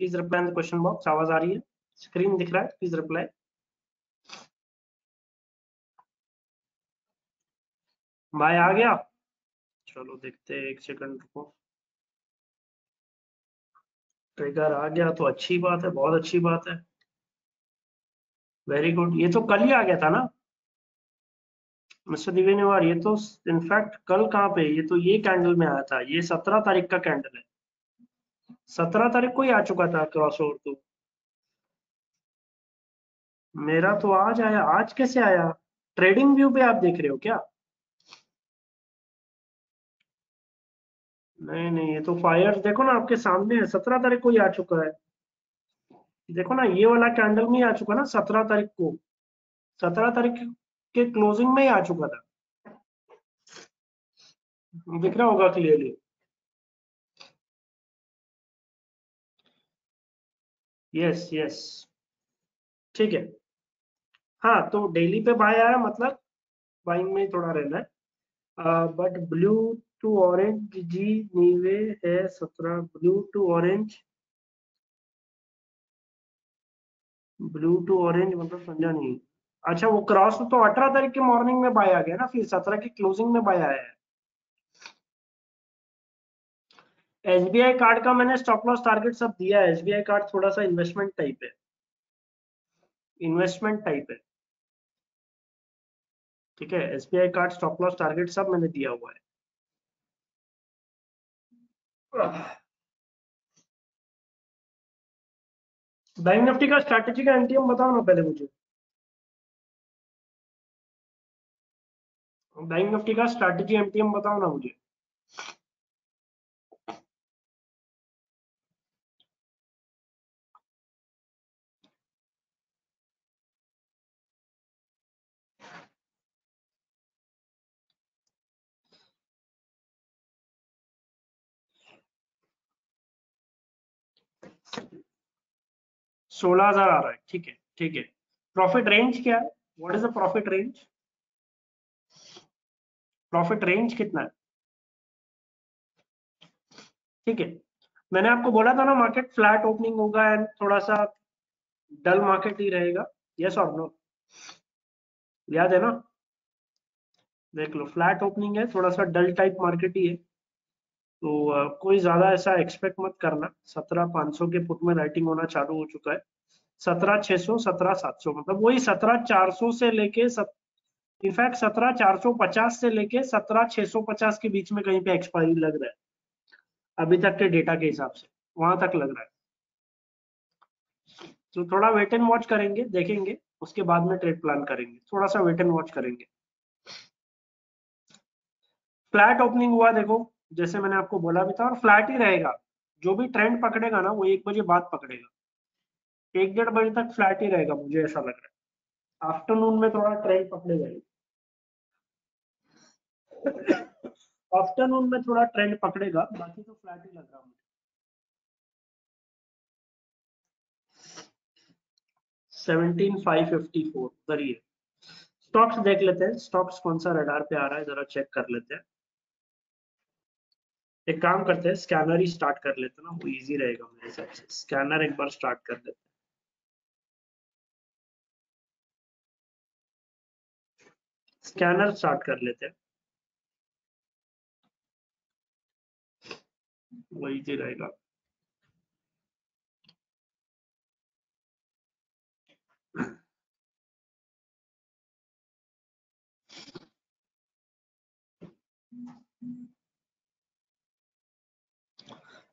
Please reply in the question box आवाज़ आ रही है? स्क्रीन दिख रहा है? प्लीज़ रिप्लाई बाय आ गया? चलो देखते हैं एक सेकंड रुको। ट्रिगर आ गया तो अच्छी बात है, बहुत अच्छी बात है। वेरी गुड ये तो कल ही आ गया था ना? मिस्टर दिवेनेवार ये तो इनफैक्ट कल कहाँ पे ये तो ये कैंडल में आया था। ये सत्रह तारीख का कैंडल है। सत्रह तारीख को ही आ चुका था क्रॉस ओवर तो। मेरा तो आज आया, आज कैसे आया? ट्रेडिंग व्यू पे आप देख रहे हो क्या? नहीं नहीं, ये तो फायर, देखो ना आपके सामने है, सत्रह तारीख को ही आ चुका है। देखो ना, ये वाला कैंडल में आ चुका ना, सत्रह तारीख को। सत्रह तारीख के क्लोजिंग में ही आ चुका था। दिख रहा होगा क्लियरली यस यस ठीक है। हाँ तो डेली पे बाय आया मतलब बाइंग में थोड़ा रहना है। बट ब्लू टू ऑरेंज जी नीवे है सत्रह। Blue to orange blue to orange मतलब समझा नहीं। अच्छा वो क्रॉस तो अठारह तारीख के मॉर्निंग में बाय आ गया ना, फिर सत्रह की क्लोजिंग में बाय आया है। एसबीआई कार्ड का मैंने स्टॉप लॉस टारगेट सब दिया है। एसबीआई कार्ड थोड़ा सा इन्वेस्टमेंट टाइप है। इन्वेस्टमेंट टाइप है। ठीक है, SBI card stop loss target सब मैंने दिया हुआ है। बैंक निफ्टी का स्ट्रैटेजी का एमटीएम बताओ ना पहले मुझे। बैंक निफ्टी का स्ट्रैटेजी एमटीएम बताओ ना मुझे। सोलह हज़ार आ रहा है। ठीक है ठीक है। प्रॉफिट रेंज क्या है? What is the profit range profit range कितना है? ठीक है। मैंने आपको बोला था ना मार्केट फ्लैट ओपनिंग होगा एंड थोड़ा सा डल मार्केट ही रहेगा। यस और नो याद है ना? देख लो फ्लैट ओपनिंग है, थोड़ा सा डल टाइप मार्केट ही है। तो कोई ज़्यादा ऐसा एक्सपेक्ट मत करना। सत्रह पाँच सौ के फुट में राइटिंग होना चालू हो चुका है। सत्रह छह सौ, सत्रह सात सौ मतलब वही सत्रह चार सौ से लेके. इनफैक्ट सत्रह चार सौ पचास से लेके सत्रह छह सौ पचास के बीच में कहीं पे एक्सपायरी लग रहा है। अभी तक के डेटा के हिसाब से, वहाँ तक लग रहा है। तो थोड़ा वेट एंड वॉच करेंगे, देखेंगे, उसके बाद में ट्रेड प्लान करेंगे। थोड़ा सा वेट एंड वॉच करेंगे। फ्लैट ओपनिंग हुआ, देखो। जैसे मैंने आपको बोला भी था, और फ्लैट ही रहेगा। जो भी ट्रेंड पकड़ेगा ना, वो एक बजे बाद पकड़ेगा। एक डेढ़ बजे तक फ्लैट ही रहेगा, मुझे ऐसा लग रहा है। आफ्टरनून में थोड़ा ट्रेंड पकड़ेगा आफ्टरनून में थोड़ा ट्रेंड पकड़ेगा, बाकी तो फ्लैट ही लग रहा मुझे। स्टॉक्स देख लेते हैं। स्टॉक्स कौन सा रडार पे आ रहा है, जरा चेक कर लेते हैं। एक काम करते हैं स्कैनर ही स्टार्ट कर लेते ना, वो इजी रहेगा मेरे हिसाब से। स्कैनर एक बार स्टार्ट कर लेते स्कैनर स्टार्ट कर लेते हैं। वही इजी रहेगा।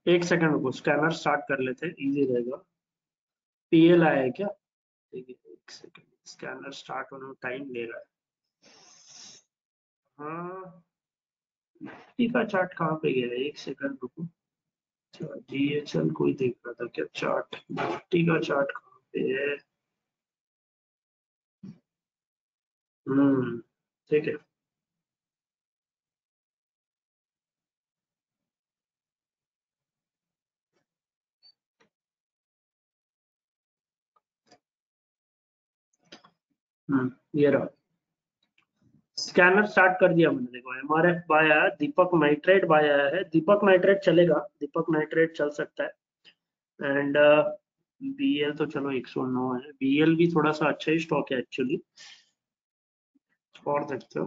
एक सेकंड रुको स्कैनर स्टार्ट कर लेते हैं इजी रहेगा। पीएल आया है क्या? ठीक है एक सेकंड स्कैनर स्टार्ट होने में टाइम ले रहा है। हाँ का चार्ट कहाँ पे गया है? एक सेकंड रुको। अच्छा जीएचएल कोई देख रहा था क्या? चार्ट निफ्टी का चार्ट कहाँ पे है? हम्म ठीक है। ये रहा। स्कैनर स्टार्ट कर दिया मैंने, देखो एम आर एफ़ बाय आया दीपक नाइट्रेट बाय आया है। दीपक नाइट्रेट चलेगा, दीपक नाइट्रेट चल सकता है। एंड बीएल तो चलो 109 है। बीएल भी थोड़ा सा अच्छा ही स्टॉक है एक्चुअली और देखते हो।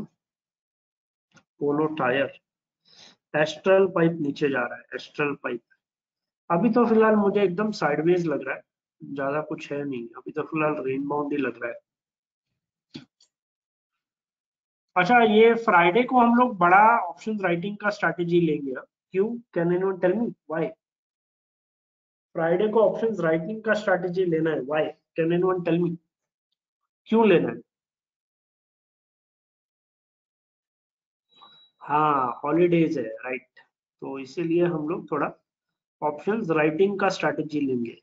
पोलो टायर एस्ट्रल पाइप नीचे जा रहा है एस्ट्रल पाइप अभी तो फ़िलहाल मुझे एकदम साइडवेज लग रहा है। ज़्यादा कुछ है नहीं। अभी तो फ़िलहाल रेन बाउंड ही लग रहा है। अच्छा ये फ्राइडे को हम लोग बड़ा ऑप्शन राइटिंग का स्ट्रैटेजी लेंगे। क्यों can anyone tell me why Friday को ऑप्शन राइटिंग का स्ट्रैटेजी लेना है। Why can anyone tell me क्यों लेना है? हाँ हॉलीडेज है राइट तो इसीलिए हम लोग थोड़ा ऑप्शंस राइटिंग का स्ट्रैटेजी लेंगे।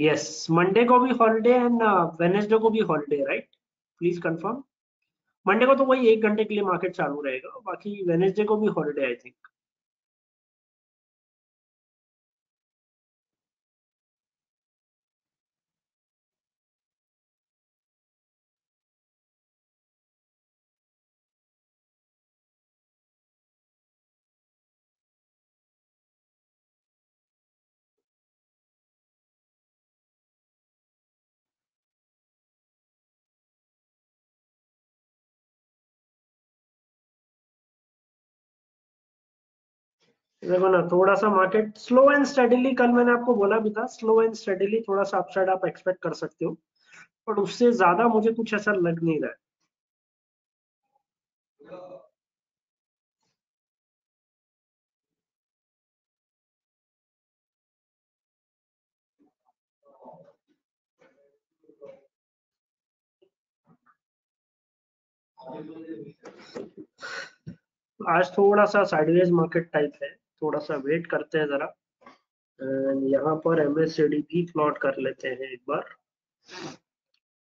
यस मंडे को भी हॉलीडे एंड वेनेसडे को भी holiday right please confirm Monday को तो वही एक घंटे के लिए मार्केट चालू रहेगा, बाकी वेनेसडे को भी हॉलीडे आई थिंक देखो ना, थोड़ा सा मार्केट स्लो एंड स्टडीली कल मैंने आपको बोला भी था स्लो एंड स्टडीली थोड़ा सा अपसाइड आप एक्सपेक्ट कर सकते हो बट उससे ज़्यादा मुझे कुछ ऐसा लग नहीं रहा है। आज थोड़ा सा साइडवेज मार्केट टाइप है। थोड़ा सा वेट करते हैं जरा। यहाँ पर एमएससीडी भी प्लॉट कर लेते हैं एक बार।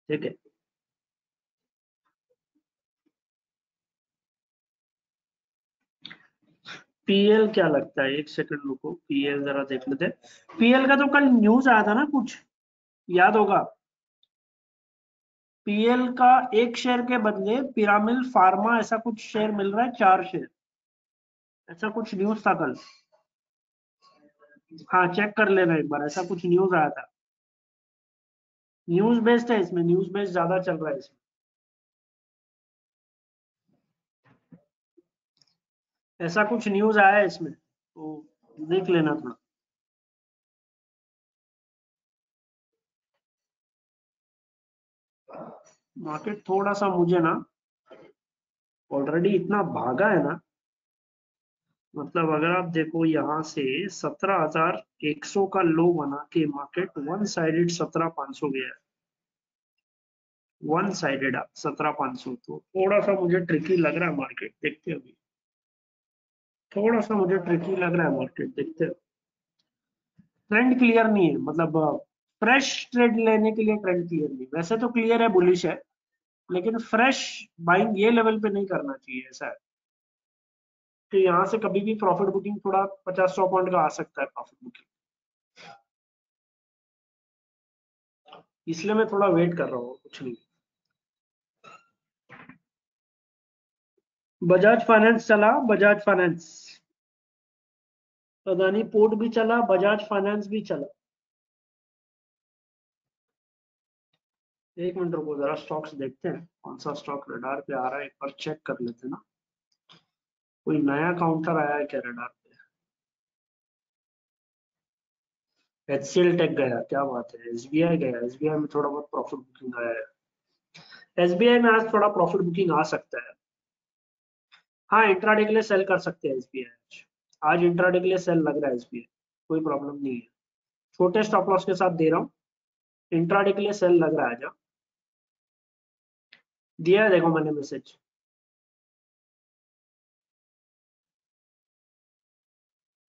ठीक है। पीएल क्या लगता है? एक सेकंड रुको। पीएल जरा देख लेते हैं। पीएल का तो कल न्यूज़ आया था ना कुछ? याद होगा? पीएल का एक शेयर के बदले पिरामिल फार्मा ऐसा कुछ शेयर मिल रहा है, चार शेयर ऐसा कुछ न्यूज़ था कल। हाँ चेक कर लेना एक बार, ऐसा कुछ न्यूज़ आया था। न्यूज़ बेस्ड है इसमें न्यूज़ बेस्ड ज़्यादा चल रहा है इसमें। ऐसा कुछ न्यूज़ आया है इसमें तो देख लेना थोड़ा। मार्केट थोड़ा सा मुझे ना ऑलरेडी इतना भागा है ना मतलब अगर आप देखो यहाँ से सत्रह हज़ार एक सौ का लो बना के मार्केट वन साइडेड सत्रह पाँच सौ गया है। वन साइडेड पाँच सौ तो थोड़ा सा मुझे ट्रिकी लग रहा है मार्केट देखते अभी। थोड़ा सा मुझे ट्रिकी लग रहा है मार्केट देखते ट्रेंड क्लियर नहीं है मतलब फ्रेश ट्रेड लेने के लिए ट्रेंड क्लियर नहीं वैसे तो क्लियर है बुलिश है, लेकिन फ्रेश बाइंग ये लेवल पे नहीं करना चाहिए, ऐसा है। कि यहाँ से कभी भी प्रॉफिट बुकिंग थोड़ा पचास सौ पॉइंट का आ सकता है प्रॉफिट बुकिंग इसलिए मैं थोड़ा वेट कर रहा हूँ, कुछ नहीं। बजाज फाइनेंस चला बजाज फाइनेंस अदानी पोर्ट भी चला बजाज फाइनेंस भी चला। एक मिनट रुको, जरा स्टॉक्स देखते हैं। कौन सा स्टॉक रडार पे आ रहा है, एक बार चेक कर लेते हैं ना। कोई नया काउंटर आया है क्या रडार पे? सी टेक गया, क्या बात है? एस बी आई गया एस बी आई में थोड़ा बहुत प्रॉफिट बुकिंग आया है। एस बी आई में आज थोड़ा प्रॉफिट बुकिंग आ सकता है। हाँ इंट्राडे के लिए सेल कर सकते हैं एस बी आई आज इंट्राडे के लिए सेल लग रहा है एस बी आई कोई प्रॉब्लम नहीं है। छोटे स्टॉप लॉस के साथ दे रहा हूँ। इंट्राडे के लिए सेल लग रहा है आज दिया देखो मैंने मैसेज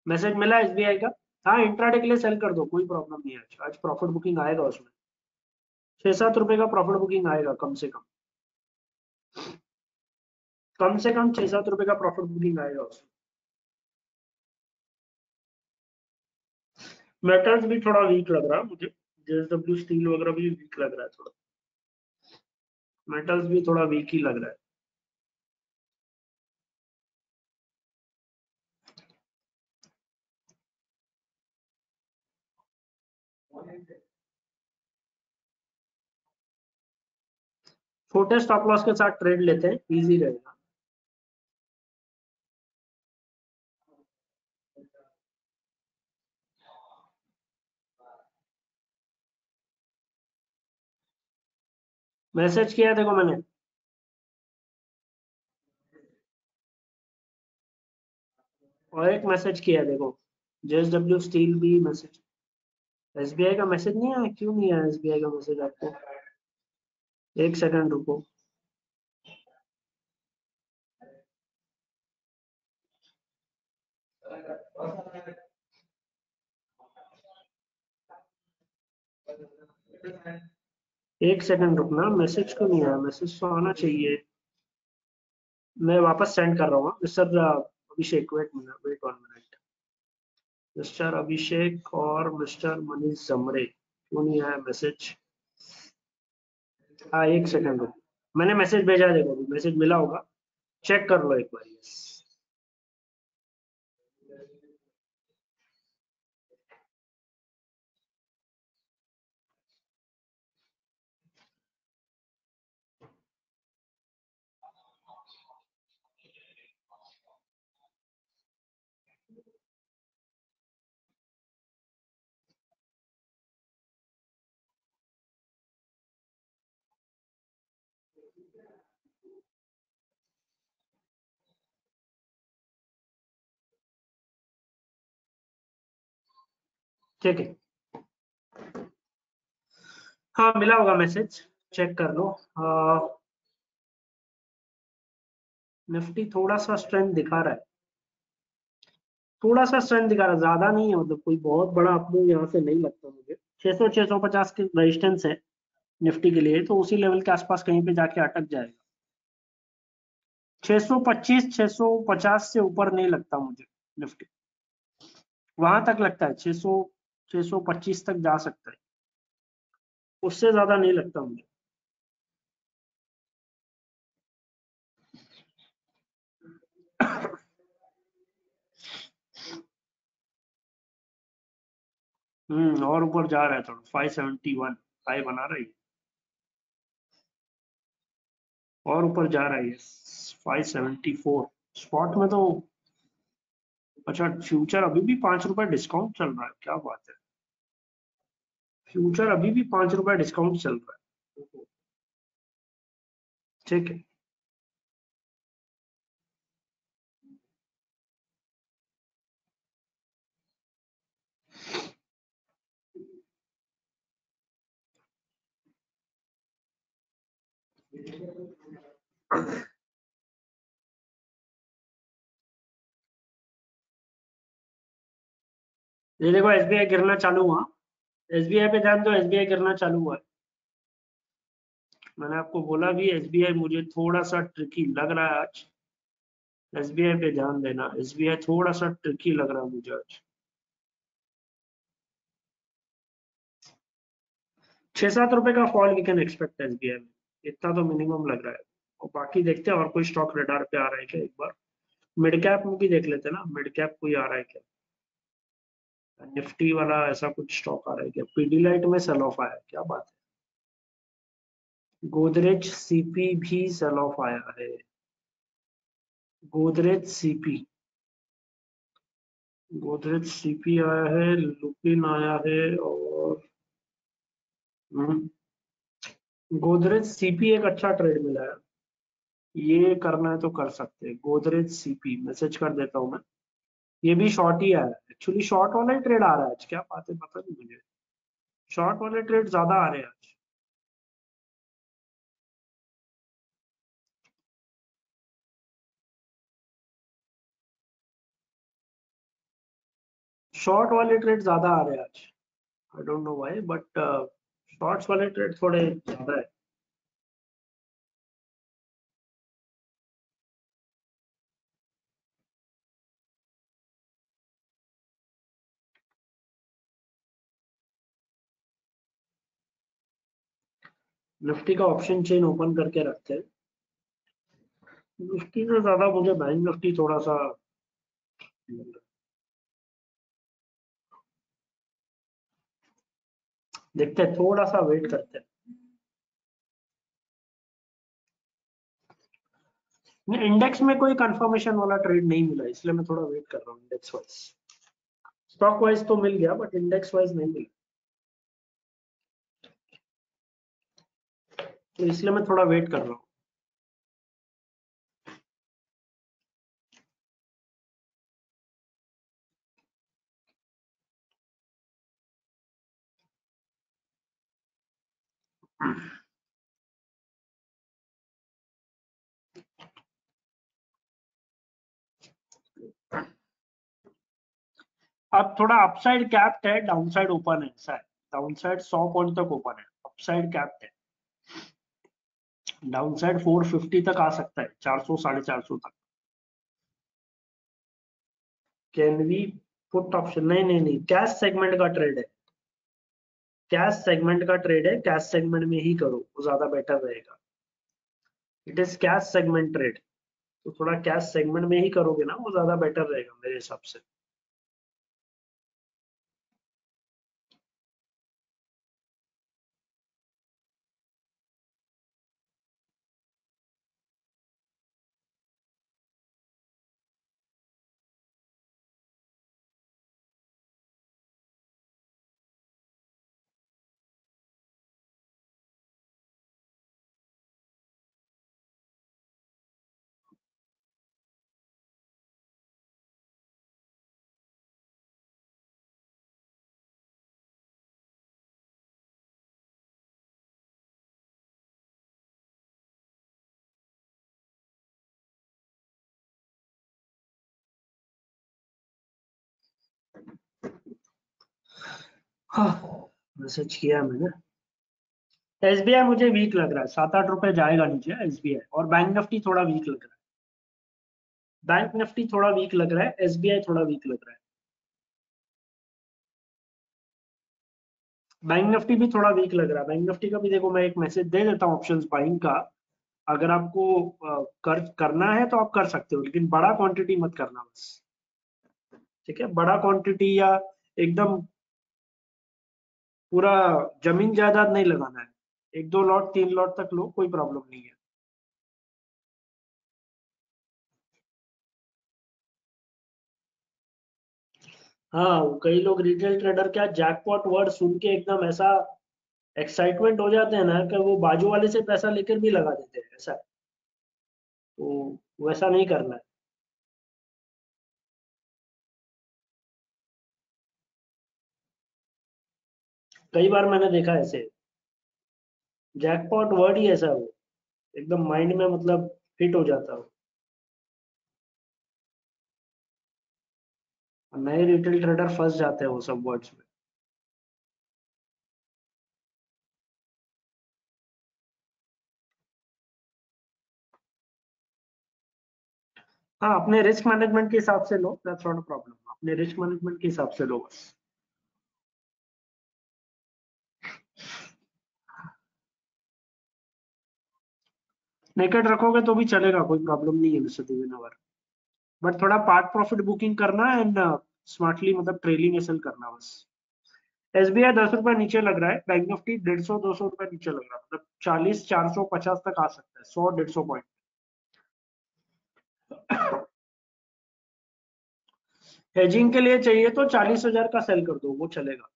मैसेज मिला एसबीआई का हाँ इंट्राडे के लिए सेल कर दो, कोई प्रॉब्लम नहीं है आज प्रॉफिट बुकिंग आएगा उसमें। छह सात रुपए का प्रॉफिट बुकिंग आएगा, कम से कम। कम से कम छह सात रुपए का प्रॉफिट बुकिंग आएगा उसमें। मेटल्स भी थोड़ा वीक लग रहा है मुझे जेएसडब्ल्यू स्टील वगैरह भी वीक लग रहा है थोड़ा। मेटल्स भी थोड़ा वीक ही लग रहा है। छोटे स्टॉप लॉस के साथ ट्रेड लेते हैं इजी रहेगा। मैसेज किया देखो मैंने। और एक मैसेज किया देखो जेएसडब्ल्यू स्टील भी मैसेज। एसबीआई का मैसेज नहीं आया? क्यों नहीं आया एसबीआई का मैसेज आपको? एक सेकंड रुको। एक सेकंड रुकना मैसेज क्यों नहीं आया मैसेज तो आना चाहिए। मैं वापस सेंड कर रहा हूँ। Mister Abhishek wait minute wait one minute mister Abhishek और मिस्टर मनीष जमरे, क्यों नहीं आया मैसेज हाँ एक सेकंड मैंने मैसेज भेजा देखो मैसेज मिला होगा। चेक कर लो एक बार ठीक है। हाँ मिला होगा मैसेज चेक कर लो। आ, निफ्टी थोड़ा सा स्ट्रेंथ दिखा रहा है। थोड़ा सा स्ट्रेंथ दिखा रहा है ज़्यादा नहीं है मतलब कोई बहुत बड़ा अपमूव यहाँ से नहीं लगता मुझे। 600 650 के रेजिस्टेंस है। निफ्टी के लिए तो उसी लेवल के आसपास कहीं पे जाके अटक जाएगा। 625 650 से ऊपर नहीं लगता मुझे निफ्टी। वहाँ तक लगता है 600 625 तक जा सकता है। उससे ज़्यादा नहीं लगता मुझे। हम्म और ऊपर जा रहा है थोड़ा फाइव सेवेंटी वन फाइव बना रही है। और ऊपर जा रहा है सेवेंटी फोर स्पॉट में तो अच्छा फ्यूचर अभी भी पाँच रुपए डिस्काउंट चल रहा है, क्या बात है। फ्यूचर अभी भी पाँच रुपए डिस्काउंट चल रहा है। ठीक है। ये देखो एसबीआई गिरना चालू हुआ। एसबीआई पे ध्यान दो एसबीआई गिरना चालू हुआ मैंने आपको बोला भी एसबीआई मुझे थोड़ा सा ट्रिकी लग रहा है आज। एसबीआई पे ध्यान देना। एसबीआई थोड़ा सा ट्रिकी लग रहा है मुझे आज। छह सात रुपए का fall we can expect SBI में। इतना तो मिनिमम लग रहा है। और बाकी देखते हैं और कोई स्टॉक रेडार पे आ रहा है क्या एक बार। मिड कैप में भी देख लेते हैं ना। मिड कैप कोई आ रहा है क्या? निफ्टी वाला ऐसा कुछ स्टॉक आ रहा है क्या? पीडीलाइट में सेल ऑफ़ आया। क्या बात है। गोदरेज सीपी भी सेल ऑफ़ आया है। गोदरेज सीपी गोदरेज सीपी आया है लुपिन आया है और गोदरेज सीपी एक अच्छा ट्रेड मिला है। ये करना है तो कर सकते हैं। गोदरेज सीपी मैसेज कर देता हूँ मैं। ये भी शॉर्ट ही आया एक्चुअली शॉर्ट वाला ही ट्रेड आ रहा है आज। क्या बात है, पता नहीं मुझे। शॉर्ट वाले ट्रेड ज़्यादा आ रहे हैं आज। शॉर्ट वाले ट्रेड ज़्यादा आ रहे हैं आज। I don't know why but shorts वाले ट्रेड थोड़े ज़्यादा है। निफ्टी का ऑप्शन चेन ओपन करके रखते हैं। निफ्टी से ज़्यादा मुझे बैंक निफ्टी थोड़ा सा देखते हैं, थोड़ा सा वेट करते हैं। इंडेक्स में कोई कंफर्मेशन वाला ट्रेड नहीं मिला, इसलिए मैं थोड़ा वेट कर रहा हूँ इंडेक्स वाइज स्टॉक वाइज तो मिल गया बट इंडेक्स वाइज नहीं मिला। तो इसलिए मैं थोड़ा वेट कर रहा हूँ। अब थोड़ा अपसाइड कैप्ट है डाउनसाइड ओपन है है डाउनसाइड 100 पॉइंट तक ओपन है अपसाइड कैप्ट है। डाउनसाइड 450 तक आ सकता है 400 साढ़े चार तक। कैन वी पुट ऑप्शन नहीं नहीं नहीं कैश सेगमेंट का ट्रेड है। कैश सेगमेंट का ट्रेड है कैश सेगमेंट में ही करो, वो ज़्यादा बेटर रहेगा। It is cash segment trade तो थोड़ा कैश सेगमेंट में ही करोगे ना, वो ज़्यादा बेटर रहेगा मेरे हिसाब से। मैसेज किया मैंने। एसबीआई मुझे वीक लग रहा है। सात आठ रुपए जाएगा नीचे एसबीआई और बैंक निफ्टी थोड़ा वीक लग रहा है। बैंक निफ्टी थोड़ा वीक लग रहा है एसबीआई थोड़ा वीक लग रहा है। बैंक निफ्टी भी थोड़ा वीक लग रहा है। बैंक निफ्टी का भी देखो, मैं एक मैसेज दे देता हूँ ऑप्शन बाइंग का। अगर आपको कर, करना है तो आप कर सकते हो, लेकिन बड़ा क्वांटिटी मत करना बस। ठीक है? बड़ा क्वांटिटी या एकदम पूरा ज़मीन जायदाद नहीं लगाना है। एक दो लॉट तीन लॉट तक लो, कोई प्रॉब्लम नहीं है। हाँ कई लोग रिटेल ट्रेडर क्या जैकपॉट वर्ड सुन के एकदम ऐसा एक्साइटमेंट हो जाते हैं ना कि वो बाजू वाले से पैसा लेकर भी लगा देते हैं, ऐसा। तो वैसा नहीं करना है। कई बार मैंने देखा ऐसे। जैकपॉट वर्ड ही ऐसा वो एकदम माइंड में मतलब फिट हो जाता हो। नए रिटेल ट्रेडर फंस जाते हैं वो सब वर्ड्स में। हाँ अपने रिस्क मैनेजमेंट के हिसाब से लो दैट्स नॉट अ प्रॉब्लम अपने रिस्क मैनेजमेंट के हिसाब से लो बस। नेकेड रखोगे तो भी चलेगा, कोई प्रॉब्लम नहीं है मिस्टर बट थोड़ा पार्ट प्रॉफिट बुकिंग करना एंड स्मार्टली मतलब ट्रेलिंग एसएल करना बस। एस बी आई दस रुपए नीचे लग रहा है बैंक निफ्टी डेढ़ सौ, दो सौ रुपए नीचे लग रहा है मतलब चालीस, चार सौ, पचास तक आ सकता है, सौ, डेढ़ सौ पॉइंट हेजिंग के लिए चाहिए तो चालीस हज़ार का सेल कर दो, वो चलेगा।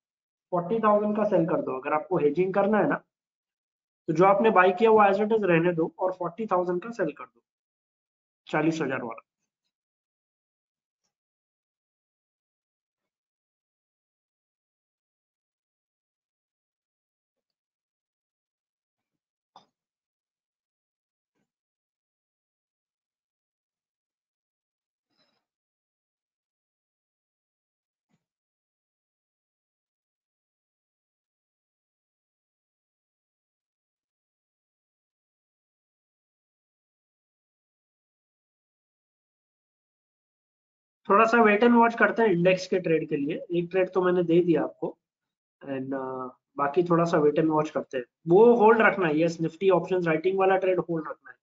फोर्टी थाउज़ेंड का सेल कर दो, अगर आपको हेजिंग करना है ना। तो जो आपने बाई किया वो एज इट इज़ रहने दो और फोर्टी थाउज़ेंड का सेल कर दो। चालीस हज़ार वाला। थोड़ा सा वेट एंड वॉच करते हैं इंडेक्स के ट्रेड के लिए। एक ट्रेड तो मैंने दे दिया आपको। एंड बाकी थोड़ा सा वेट एंड वॉच करते हैं। वो होल्ड रखना है। यस निफ्टी ऑप्शन राइटिंग वाला ट्रेड होल्ड रखना है।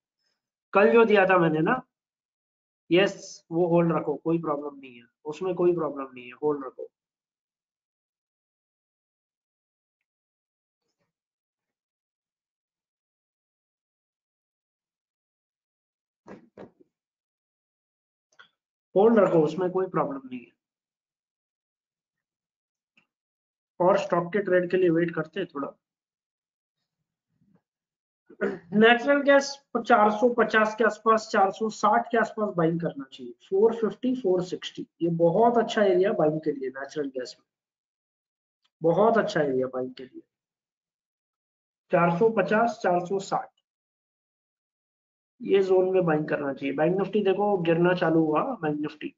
कल जो दिया था मैंने ना यस वो होल्ड रखो, कोई प्रॉब्लम नहीं है। उसमें कोई प्रॉब्लम नहीं है। होल्ड रखो। होल्ड रखो उसमें कोई प्रॉब्लम नहीं है। और स्टॉक के ट्रेड के लिए वेट करते हैं थोड़ा। नेचुरल गैस 450 के आसपास 460 के आसपास बाइंग करना चाहिए। 450 460 ये बहुत अच्छा एरिया बाइंग के लिए नेचुरल गैस में। बहुत अच्छा एरिया बाइंग के लिए। 450 460 ये जोन में बाइंग करना चाहिए। बैंक निफ्टी देखो, गिरना चालू हुआ बैंक निफ्टी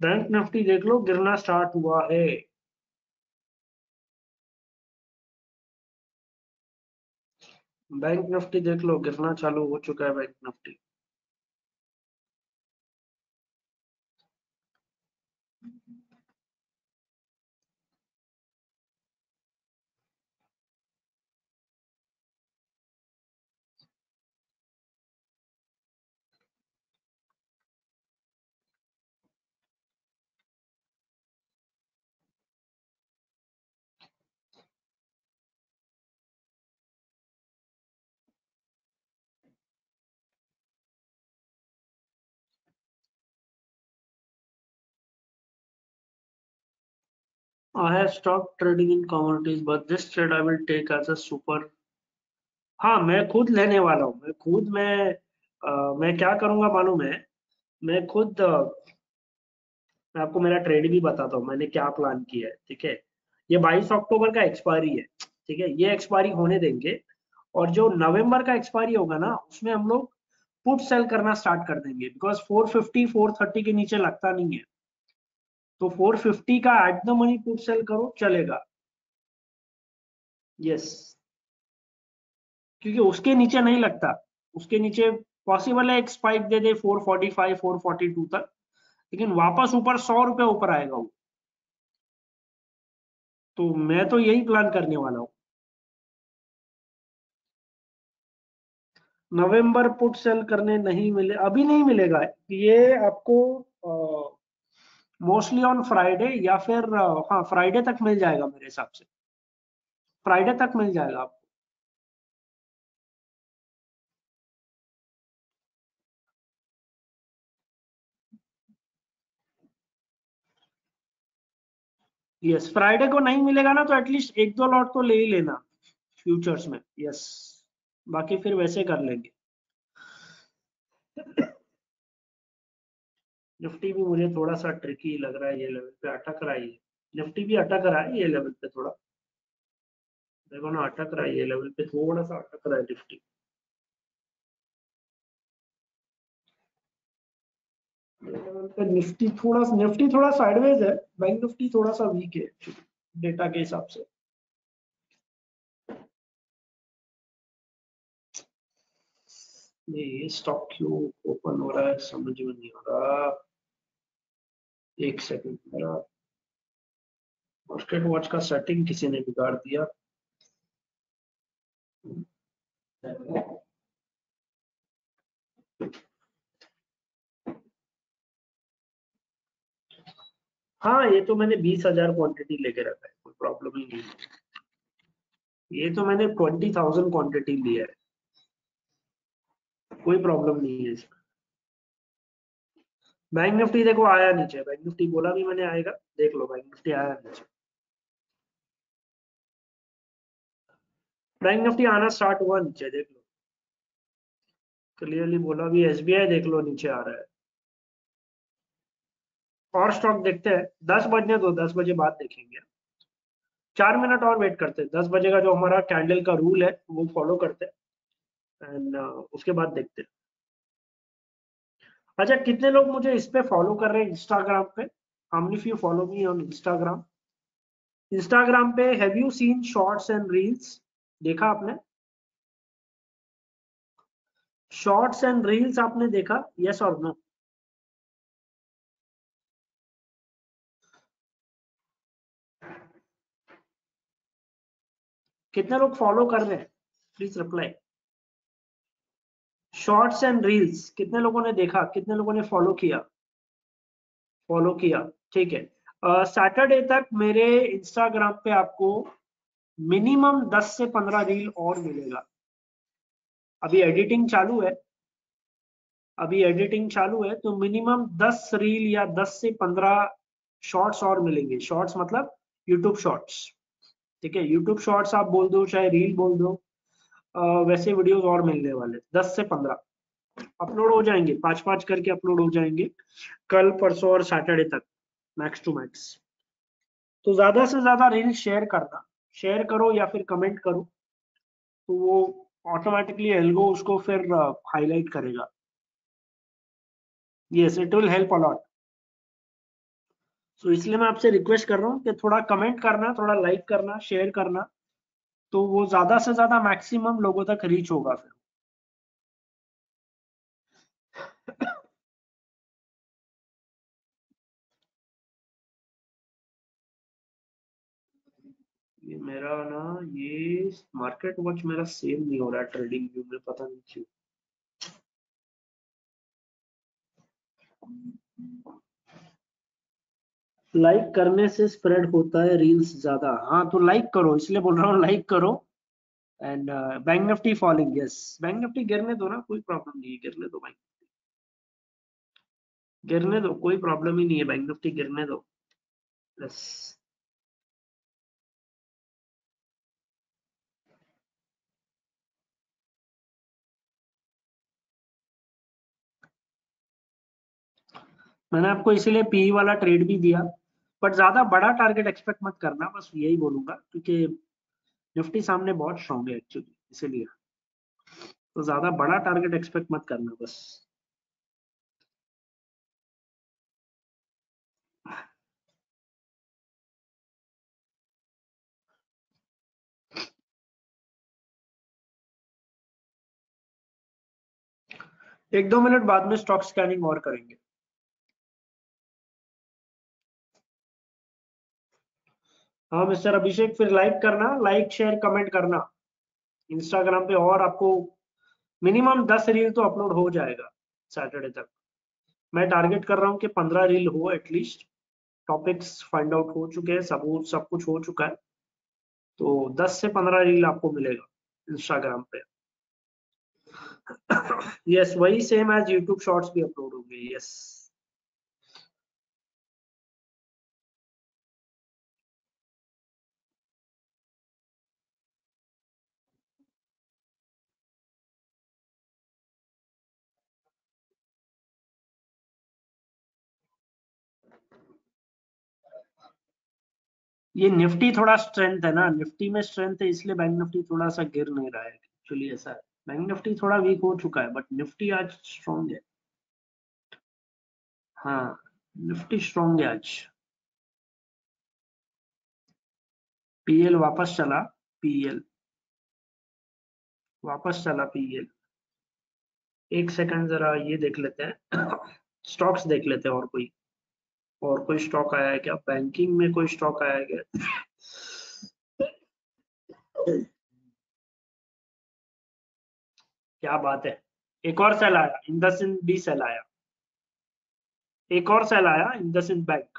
बैंक निफ्टी देख लो, गिरना स्टार्ट हुआ है। बैंक निफ्टी देख लो, गिरना चालू हो चुका है bank Nifty I have stopped trading in commodities, but this trade I will take as a super. हाँ मैं खुद लेने वाला हूँ। मैं खुद मैं आ, मैं क्या करूँगा मालूम है? मैं खुद आ, मैं आपको मेरा ट्रेड भी बताता हूँ मैंने क्या प्लान किया है ठीक है? ये 22 अक्टूबर का एक्सपायरी है ठीक है? ये एक्सपायरी होने देंगे और जो नवंबर का एक्सपायरी होगा ना उसमें हम लोग पुट सेल करना स्टार्ट कर देंगे बिकॉज़ 450 430 के नीचे लगता नहीं है। तो 450 का at the money put sell करो, चलेगा। यस क्योंकि उसके नीचे नहीं लगता। उसके नीचे पॉसिबल है एक स्पाइक दे दे 445 442 तक, लेकिन वापस ऊपर सौ रुपए ऊपर आएगा वो। तो मैं तो यही प्लान करने वाला हूँ। नवंबर पुट सेल करने नहीं मिले, अभी नहीं मिलेगा। ये आपको मोस्टली ऑन फ्राइडे या फिर हाँ फ्राइडे तक मिल जाएगा मेरे हिसाब से। फ्राइडे तक मिल जाएगा आपको। यस फ्राइडे को नहीं मिलेगा ना तो एटलीस्ट एक दो लॉट तो ले ही लेना फ्यूचर्स में। Yes yes. बाकी फिर वैसे कर लेंगे। निफ्टी भी मुझे थोड़ा सा ट्रिकी लग रहा है ये लेवल पे, अटक रहा है निफ्टी भी अटक रहा है ये लेवल पे थोड़ा। देखो ना अटक रहा है ये लेवल पे थोड़ा सा अटक रहा है निफ्टी। निफ्टी थोड़ा निफ्टी थोड़ा साइडवेज है बैंक निफ्टी थोड़ा सा वीक है डेटा के हिसाब से। ये स्टॉक क्यों ओपन हो रहा है, समझ में नहीं आ रहा। एक सेकंड मेरा वॉच का सेटिंग किसी ने बिगाड़ दिया। हाँ ये तो मैंने बीस हज़ार क्वांटिटी लेके रखा है, कोई प्रॉब्लम ही नहीं ये तो मैंने ट्वेंटी थाउज़ेंड क्वांटिटी लिया है। कोई प्रॉब्लम नहीं है इसमें। बैंक निफ्टी देखो आया नीचे। बैंक निफ्टी बोला भी मैंने आएगा। देख लो बैंक निफ्टी आया नीचे। बैंक निफ्टी आना स्टार्ट हुआ नीचे देख लो। क्लियरली बोला भी एसबीआई देख लो नीचे आ रहा है। और स्टॉक देखते हैं। दस बजने दो दस बजे बाद देखेंगे। चार मिनट और वेट करते हैं। दस बजे का जो हमारा कैंडल का रूल है वो फॉलो करते हैं। एंड uh, उसके बाद देखते हैं। अच्छा कितने लोग मुझे इस पे फॉलो कर रहे हैं इंस्टाग्राम पे? How many you follow me on Instagram Instagram पे have you seen shorts and reels देखा आपने? शॉर्ट्स एंड रील्स आपने देखा? यस और नो कितने लोग फॉलो कर रहे हैं? Please reply shorts and reels कितने लोगों ने देखा? कितने लोगों ने फॉलो किया? फॉलो किया ठीक है। सैटरडे uh, तक मेरे इंस्टाग्राम पे आपको मिनिमम 10 से 15 रील और मिलेगा। अभी एडिटिंग चालू है। अभी एडिटिंग चालू है तो मिनिमम 10 रील या 10 से 15 शॉर्ट्स और मिलेंगे। शॉर्ट्स मतलब यूट्यूब शॉर्ट्स ठीक है? यूट्यूब शॉर्ट्स आप बोल दो चाहे रील बोल दो। वैसे वीडियोस और मिलने वाले 10 से 15 अपलोड हो जाएँगे पाँच पाँच करके अपलोड हो जाएँगे, कल, परसों और सैटरडे तक मैक्स टू मैक्स तो ज़्यादा से ज़्यादा रील शेयर करना शेयर करो या फिर कमेंट करो तो वो ऑटोमेटिकली एल्गो उसको फिर हाईलाइट करेगा। Yes it will help a lot so इसलिए मैं आपसे रिक्वेस्ट कर रहा हूँ कि थोड़ा कमेंट करना, थोड़ा लाइक करना शेयर करना। तो वो ज़्यादा से ज़्यादा मैक्सिमम लोगों तक रीच होगा फिर। ये मेरा ना, ये मार्केट वॉच मेरा सेल नहीं हो रहा है ट्रेडिंग व्यू में, पता नहीं क्यों। लाइक करने से स्प्रेड होता है रील्स ज़्यादा। हाँ तो लाइक करो, इसलिए बोल रहा हूँ लाइक करो। And bank Nifty falling yes bank Nifty गिरने दो ना, कोई प्रॉब्लम नहीं है, गिरने दो बैंक गिरने दो, कोई प्रॉब्लम ही नहीं है बैंक निफ्टी गिरने दो। यस मैंने आपको इसीलिए पीई वाला ट्रेड भी दिया बट ज़्यादा बड़ा टारगेट एक्सपेक्ट मत करना, बस यही बोलूँगा, क्योंकि निफ्टी सामने बहुत स्ट्रॉन्ग है एक्चुअली इसीलिए। तो ज़्यादा बड़ा टारगेट एक्सपेक्ट मत करना, बस। एक दो मिनट बाद में स्टॉक स्कैनिंग और करेंगे। हाँ मिस्टर अभिषेक, फिर लाइक करना लाइक शेयर कमेंट करना। इंस्टाग्राम पे और आपको मिनिमम दस रील तो अपलोड हो जाएगा सैटरडे तक। मैं टारगेट कर रहा हूँ कि पंद्रह रील हो एटलीस्ट टॉपिक्स फाइंड आउट हो चुके हैं, सब सब कुछ हो चुका है। तो दस से पंद्रह रील आपको मिलेगा इंस्टाग्राम पे। यस वही सेम एज यूट्यूब शॉर्ट्स भी अपलोड होंगे यस ये निफ्टी थोड़ा स्ट्रेंथ है ना। निफ्टी में स्ट्रेंथ है, इसलिए बैंक निफ्टी थोड़ा सा गिर नहीं रहा है। एक्चुअली ऐसा है। बैंक निफ्टी थोड़ा वीक हो चुका है बट निफ्टी आज स्ट्रॉन्ग है। हाँ निफ्टी स्ट्रॉन्ग है आज। पीएल वापस चला। पीएल वापस चला पीएल एक सेकंड जरा ये देख लेते हैं। स्टॉक्स देख लेते हैं और कोई। और कोई स्टॉक आया है क्या? बैंकिंग में कोई स्टॉक आया है क्या? क्या बात है? एक और सेल आया इंदसिंद बी सेल आया। एक और सेल आया इंदसिंद बैंक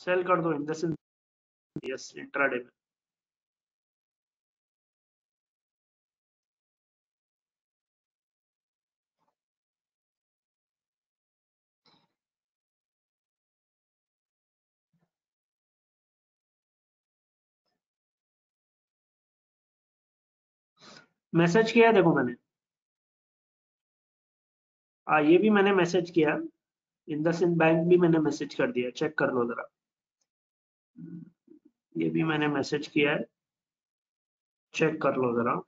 सेल कर दो इंदसिंद यस इंट्राडे में। मैसेज किया देखो मैंने। आ, ये भी मैंने मैसेज किया। इन सिंध बैंक भी मैंने मैसेज कर दिया। चेक कर लो जरा। ये भी मैंने मैसेज किया है। चेक कर लो जरा।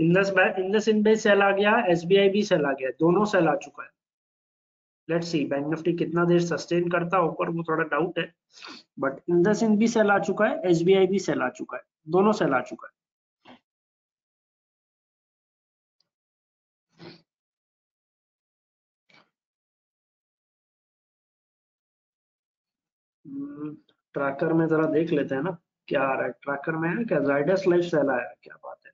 Indus bank IndusInd sell आ गया एसबीआई भी सेल आ गया दोनों सेल आ चुका है। लेट्स सी बैंक निफ्टी कितना देर सस्टेन करता है? ऊपर वो थोड़ा डाउट है। बट इंदस भी सेल आ चुका है एसबीआई भी सेल आ चुका है। दोनों सेल आ चुका है। hmm, ट्रैकर में जरा देख लेते हैं ना, क्या आ रहा है? ट्रैकर में है क्या? जाइडस लाइफ सेल आया क्या बात है?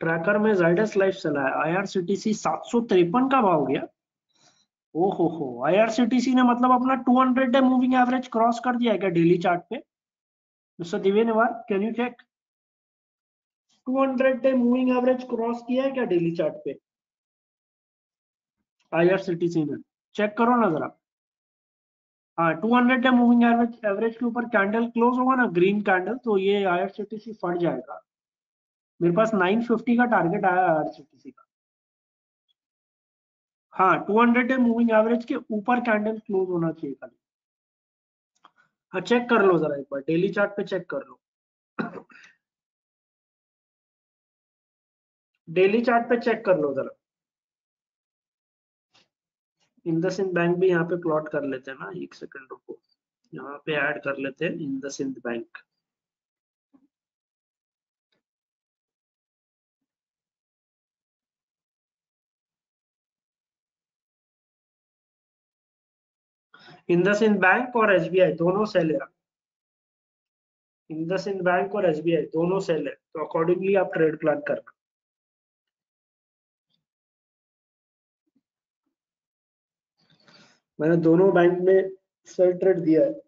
ट्रैकर में जाइडस लाइफ सेल आया आईआरसीटीसी सात का भाव गया। ओ हो आईआरसीटीसी ने मतलब अपना 200 डे मूविंग एवरेज क्रॉस कर दिया है क्या डेली चार्ट पे? Mister Divyanivar can you check 200 day moving average cross किया है क्या डेली चार्ट पे? आईआरसीटीसी ने। चेक करो ना जरा। हाँ 200 डे मूविंग एवरेज एवरेज के ऊपर कैंडल क्लोज होगा ना ग्रीन कैंडल तो ये आईआरसीटीसी फट जाएगा। मेरे पास 950 का टारगेट आया आईआरसीटीसी का। हाँ 200 डे मूविंग एवरेज के ऊपर कैंडल क्लोज होना चाहिए खाली। हाँ चेक कर लो जरा एक बार डेली चार्ट पे चेक कर लो। डेली चार्ट पे चेक कर लो जरा। इंद सिंध बैंक भी यहाँ पे प्लॉट कर लेते हैं ना, एक सेकंड रुको। यहाँ पे ऐड कर लेते हैं इंद Sindh bank IndusInd bank और एसबीआई, दोनों सेल है। इंद सिंध बैंक और एसबीआई, दोनों सेल है। तो अकॉर्डिंगली आप ट्रेड प्लान करना मैंने दोनों बैंक में सेल ट्रेड दिया है।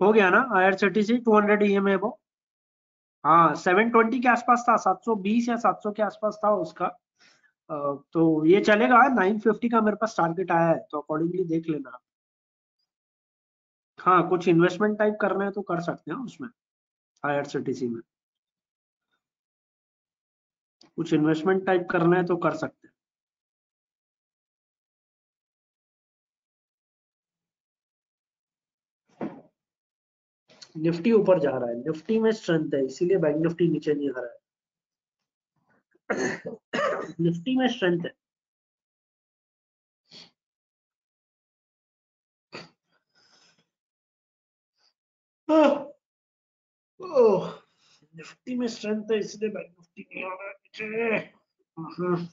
हो गया ना I R C T C two hundred E M A वो। हाँ सेवन ट्वेंटी के आसपास था, सात सौ बीस या सात सौ के आसपास था उसका। तो ये चलेगा नाइन फिफ्टी का मेरे पास टारगेट आया है तो अकॉर्डिंगली देख लेना हाँ कुछ इन्वेस्टमेंट टाइप करना है तो कर सकते हैं उसमें आई आर सी टी सी में। कुछ इन्वेस्टमेंट टाइप करना है तो कर सकते निफ्टी ऊपर जा रहा है। निफ्टी में स्ट्रेंथ है, इसीलिए बैंक निफ्टी नीचे नहीं आ रहा है। निफ्टी में स्ट्रेंथ है। निफ्टी में स्ट्रेंथ है, इसलिए बैंक निफ्टी नहीं आ रहा है नीचे हम्म।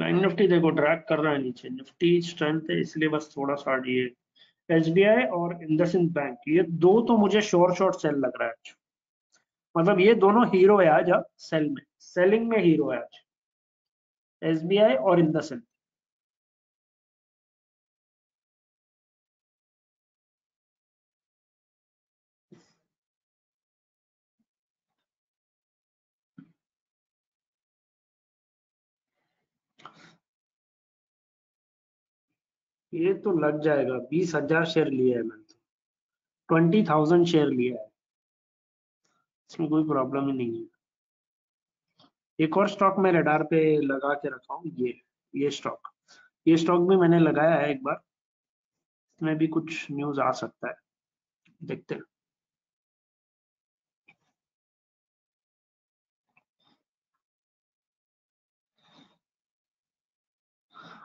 बैंक निफ्टी देखो ड्रैग कर रहा है नीचे। निफ्टी स्ट्रेंथ है इसलिए बस थोड़ा सा ये एस और इंडस बैंक ये दो तो मुझे शोर शॉर्ट सेल लग रहा है मतलब ये दोनों हीरो है आज सेल में। सेलिंग में हीरो है आज। एसबीआई और इंडसिंड ये तो लग जाएगा, बीस हज़ार शेयर लिया है मैंने ट्वेंटी थाउज़ेंड शेयर लिया है। इसमें कोई प्रॉब्लम ही नहीं है। एक और स्टॉक मैं रेडार पे लगा के रखा हूँ, ये ये स्टॉक ये स्टॉक भी मैंने लगाया है एक बार। इसमें भी कुछ न्यूज़ आ सकता है। देखते हैं।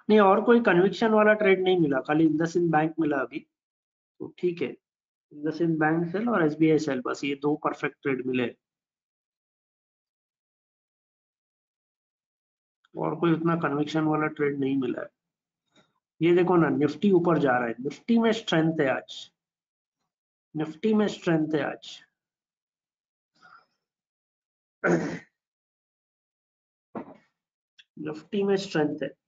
नहीं, और कोई कन्विक्शन वाला ट्रेड नहीं मिला, खाली इंडसिंड बैंक मिला अभी। तो ठीक है इंडसिंड बैंक सेल और एसबीआई सेल बस ये दो परफेक्ट ट्रेड मिले। और कोई उतना कन्विक्शन वाला ट्रेड नहीं मिला है। ये देखो ना, निफ्टी ऊपर जा रहा है। निफ्टी में स्ट्रेंथ है आज। निफ्टी में स्ट्रेंथ है आज। निफ्टी में स्ट्रेंथ है।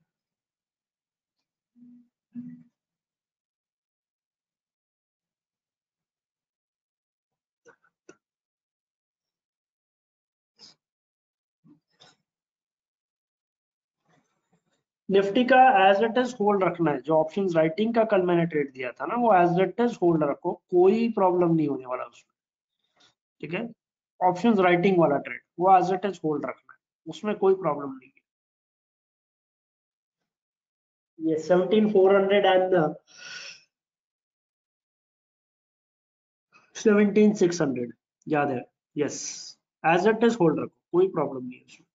निफ्टी का एज इट इज़ होल्ड रखना है। जो ऑप्शंस राइटिंग का कल मैंने ट्रेड दिया था ना वो एज इट इज़ होल्ड रखो। कोई प्रॉब्लम नहीं होने वाला उसमें। ठीक है? ऑप्शंस राइटिंग वाला ट्रेड वो एज इट इज़ होल्ड रखना है। उसमें कोई प्रॉब्लम नहीं है। ये seventeen four hundred and seventeen six hundred याद है? Yes as it is hold रखो। कोई प्रॉब्लम नहीं है उसमें।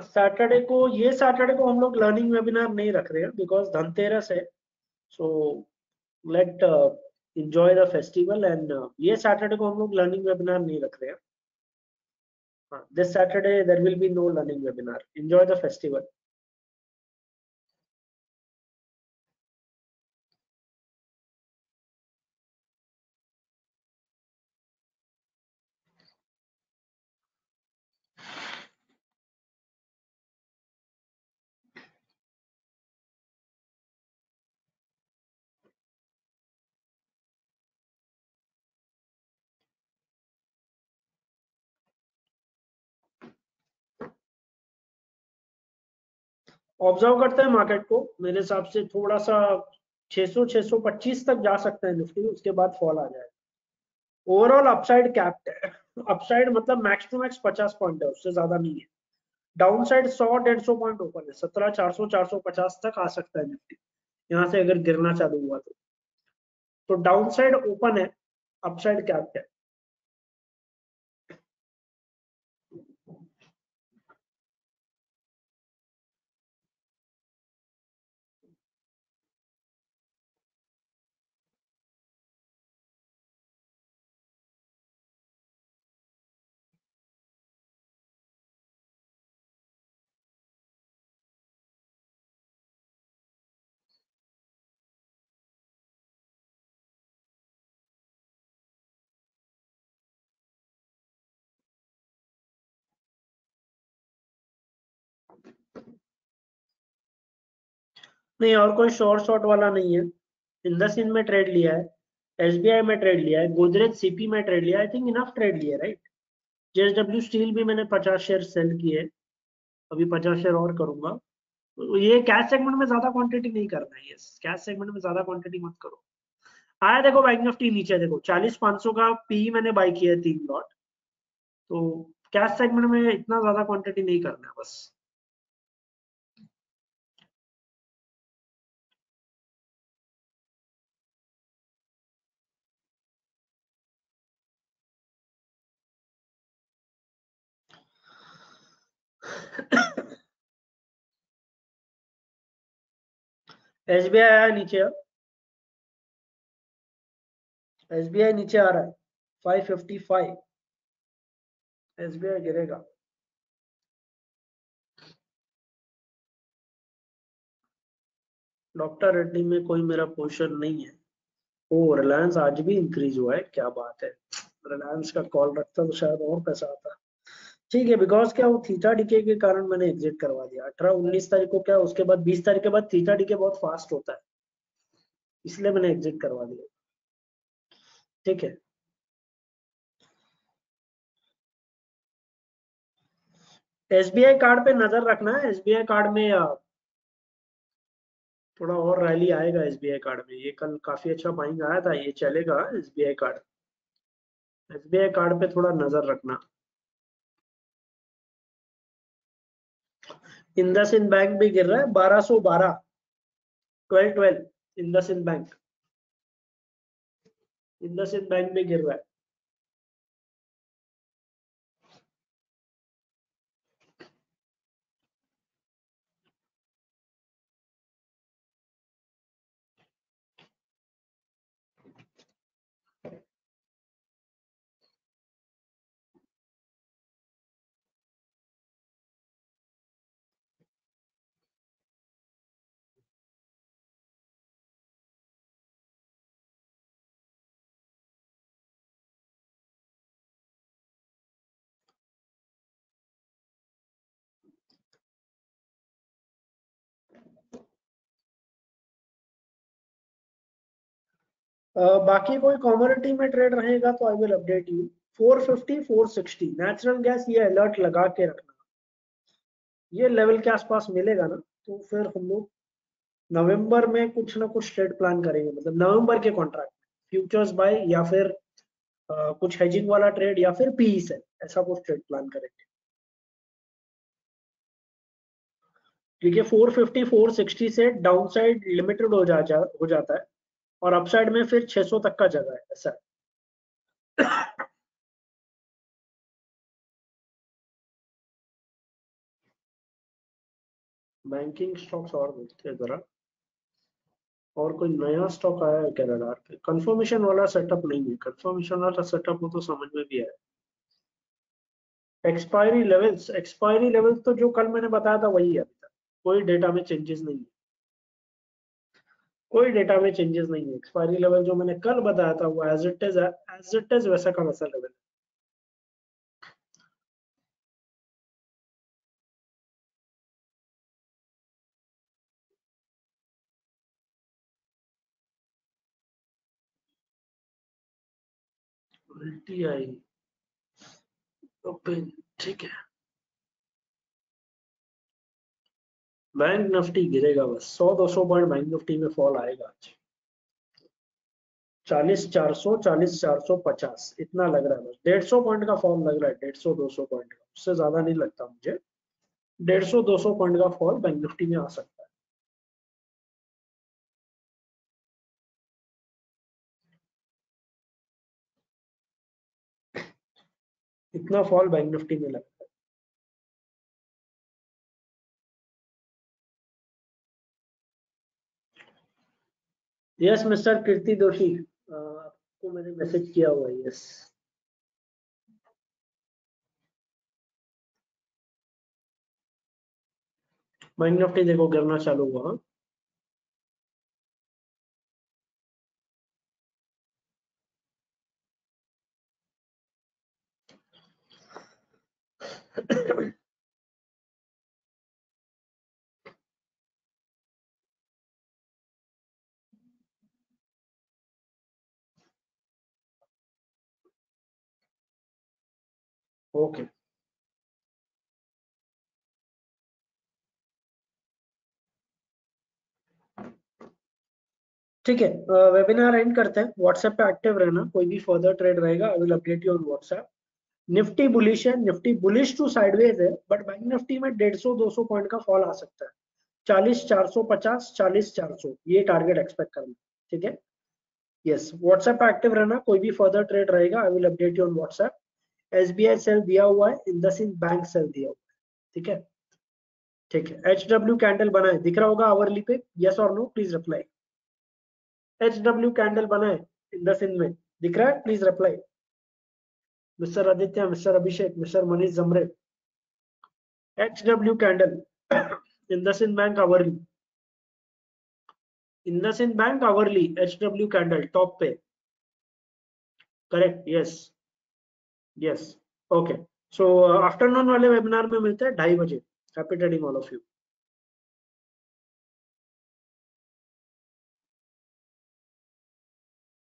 सैटरडे को ये सैटरडे को हम लोग लर्निंग वेबिनार नहीं रख रहे हैं बिकॉज़ धनतेरस है। So let enjoy the festival uh, ये सैटरडे को हम लोग लर्निंग वेबिनार नहीं रख रहे हैं। This Saturday there will be no learning webinar enjoy the festival observe करते हैं मार्केट को। मेरे हिसाब से थोड़ा सा 600 625 तक जा सकता है निफ्टी उसके बाद फॉल आ जाएगा। ओवरऑल अपसाइड कैप्ट है। अपसाइड मतलब मैक्स टू मैक्स 50 पॉइंट है, उससे ज़्यादा नहीं है। डाउन साइड सौ, डेढ़ सौ पॉइंट ओपन है। सत्रह, चार सौ चार सौ पचास तक आ सकता है निफ्टी। यहाँ से अगर गिरना चालू हुआ तो। तो डाउन साइड ओपन है अपसाइड कैप्ट है। नहीं, और कोई शॉर्ट शॉर्ट वाला नहीं है। इंदस में ट्रेड लिया है एसबीआई में ट्रेड लिया है गोदरेज सीपी में ट्रेड लिया आई थिंक इनफ ट्रेड लिया राइट जेएसडब्ल्यू स्टील भी मैंने पचास शेयर सेल किए अभी पचास शेयर और करूँगा। तो ये कैश सेगमेंट में ज़्यादा क्वांटिटी नहीं करना है यस कैश सेगमेंट में ज़्यादा क्वांटिटी मत करो। आया देखो बैंक निफ्टी नीचे, देखो, चालीस पाँच सौ का पी मैंने बाई किया है तीन लॉट तो कैश सेगमेंट में इतना ज़्यादा क्वांटिटी नहीं करना है, बस। एस बी आई आया नीचे एस बी आई नीचे आ रहा है five fifty five S B I गिरेगा। डॉक्टर रेड्डी में कोई मेरा पोजिशन नहीं है। ओ, रिलायंस आज भी इंक्रीज हुआ है, क्या बात है। रिलायंस का कॉल रखता तो शायद और पैसा आता। ठीक है बिकॉज़ क्या वो थीटा डीके के कारण मैंने एग्जिट करवा दिया। अठारह, उन्नीस तारीख को क्या, उसके बाद बीस तारीख के बाद थीटा डिके बहुत फास्ट होता है। इसलिए मैंने एग्जिट करवा दिया। ठीक है? एसबीआई कार्ड पे नज़र रखना है। एसबीआई कार्ड में थोड़ा और रैली आएगा एसबीआई कार्ड में। ये कल काफ़ी अच्छा बाइंग आया था, ये चलेगा एसबीआई कार्ड एसबीआई कार्ड पे थोड़ा नज़र रखना। इंदसिन बैंक भी गिर रहा है, बारह सो बारह, twelve twelve IndusInd bank. IndusInd bank भी गिर रहा है। बाकी कोई कॉमोडिटी में ट्रेड रहेगा तो I will update you 450 460 natural gas ये अलर्ट लगा के रखना। ये लेवल के आसपास मिलेगा ना तो फिर हम लोग नवंबर में कुछ ना कुछ ट्रेड प्लान करेंगे मतलब नवंबर के कॉन्ट्रैक्ट फ्यूचर्स बाय या फिर आ, कुछ हेजिंग वाला ट्रेड या फिर पीई से ऐसा कुछ ट्रेड प्लान करेंगे। है 450 460 से डाउन साइड लिमिटेड हो जा हो जाता है। और अपसाइड में फिर 600 तक का जगह है, ऐसा बैंकिंग स्टॉक्स और देखते हैं जरा। और कोई नया स्टॉक आया है रडार पे? कंफर्मेशन वाला सेटअप नहीं है। कंफर्मेशन वाला सेटअप हो तो समझ में भी आया। एक्सपायरी लेवल्स एक्सपायरी लेवल्स तो जो कल मैंने बताया था, वही है अभी तक। कोई डेटा में चेंजेस नहीं है। कोई डेटा में चेंजेस नहीं है। एक्सपायरी लेवल जो मैंने कल बताया था, वो as it is as it is वैसा का वैसा लेवल है। ओपन, ठीक है। बैंक निफ्टी गिरेगा बस। 100 200 पॉइंट बैंक निफ्टी में फॉल आएगा आज। चालीस, चार सौ, चालीस, चार सौ, पचास। इतना लग रहा है बस। डेढ़ सौ पॉइंट का फॉल लग रहा है। डेढ़ सौ, दो सौ पॉइंट का। उससे ज़्यादा नहीं लगता मुझे। डेढ़ सौ, दो सौ पॉइंट का फॉल बैंक निफ्टी में आ सकता है। इतना फॉल बैंक निफ्टी में लगता यस मिस्टर कीर्ति दोषी आपको मैंने मैसेज किया हुआ है यस बैंक निफ्टी देखो गिरना चालू हुआ ओके ठीक है वेबिनार एंड करते हैं। व्हाट्सएप पे एक्टिव रहना, कोई भी फर्दर ट्रेड रहेगा I will update you on WhatsApp Nifty bullish है, निफ्टी बुलिश टू साइडवेज है बट बैंक निफ्टी में 150 200 पॉइंट का फॉल आ सकता है। 40 450 40 400 ये टारगेट एक्सपेक्ट करना, ठीक है? यस व्हाट्सएप पे एक्टिव रहना, कोई भी फर्दर ट्रेड रहेगा I will update you on WhatsApp S B I sell दिया हुआ है इंडसिंड बैंक सेल दिया हुआ है। ठीक है? ठीक है। एच डब्ल्यू कैंडल बना है। दिख रहा होगा आवरली पे? यस और no please reply H W candle बना है इंडसिंड में। दिख रहा है? Please reply mister Aditya, mister Abhishek, mister Manish Jamre. H W candle IndusInd bank hourly IndusInd bank hourly H W candle top पे। Correct yes yes okay so afternoon वाले webinar में मिलते हैं ढाई बजे. Happy trading all of you